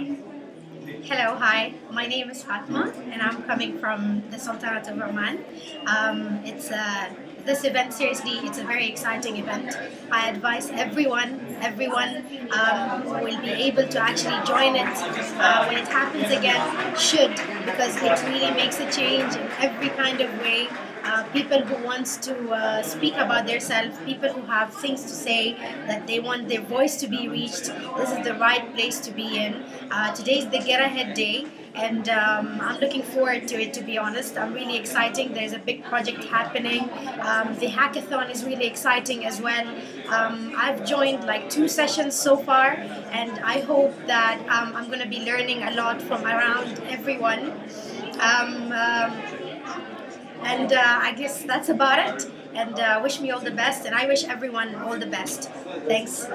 Hello, hi. My name is Fatma, and I'm coming from the Sultanate of Oman. Um, it's uh, this event. Seriously, it's a very exciting event. I advise everyone, everyone um, who will be able to actually join it uh, when it happens again should, because it really makes a change in every kind of way. Uh, people who wants to uh, speak about themselves, people who have things to say, that they want their voice to be reached. This is the right place to be in. Uh, today is the Get Ahead Day, and um, I'm looking forward to it. To be honest, I'm really exciting. There's a big project happening. Um, the hackathon is really exciting as well. Um, I've joined like two sessions so far, and I hope that um, I'm going to be learning a lot from around everyone. Um, um, and uh, I guess that's about it. And uh, wish me all the best, and I wish everyone all the best. Thanks.